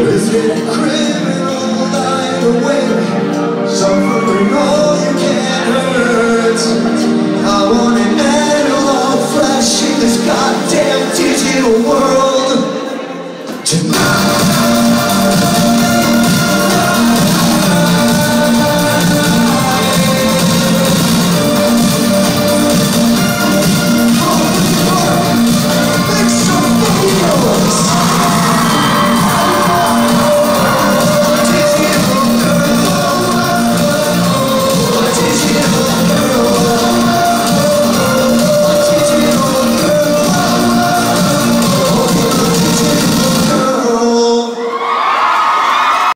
Is it criminal lying awake,